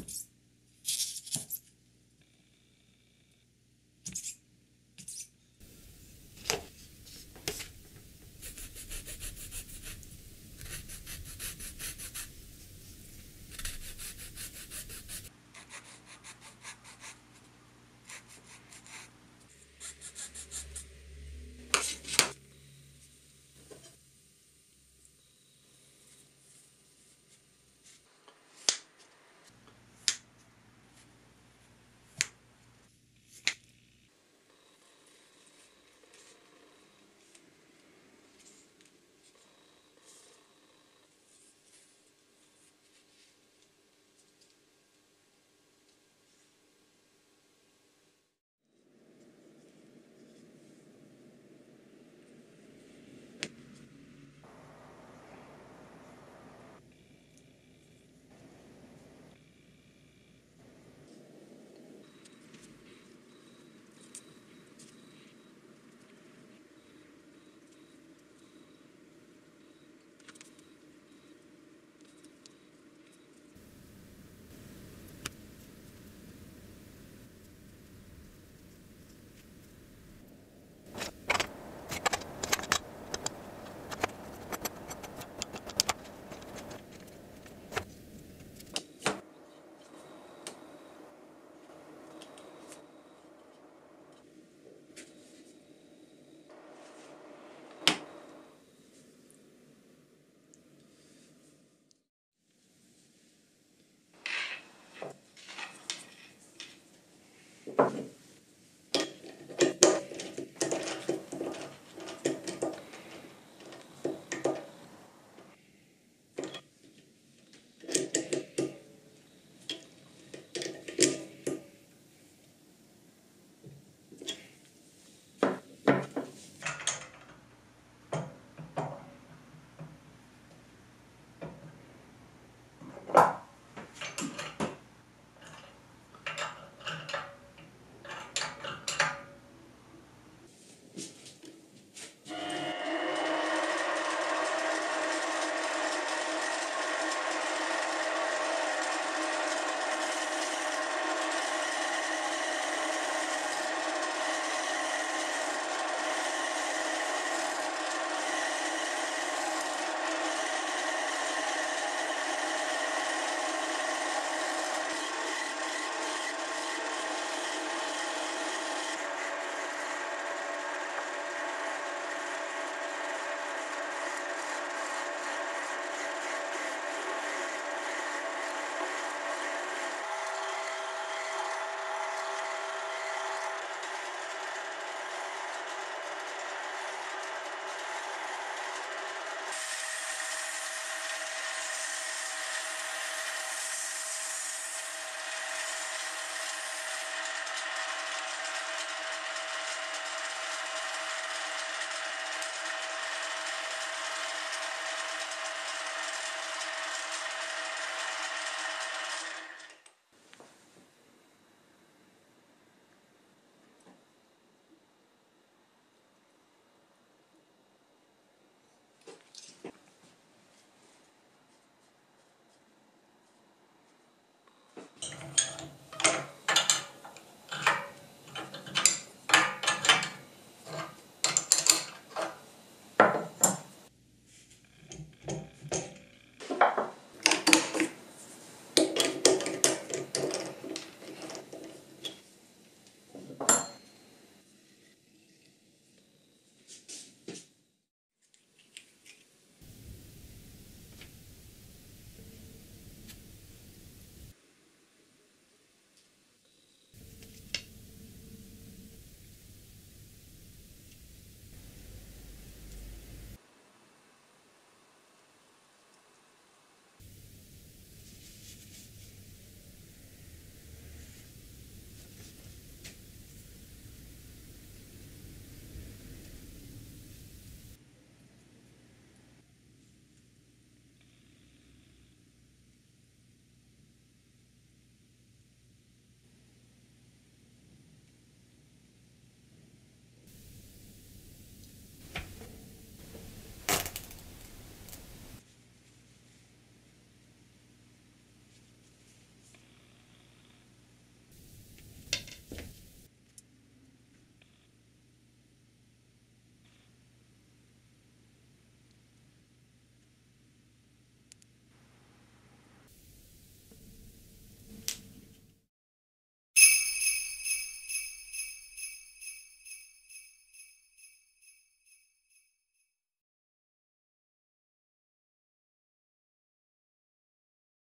Bye.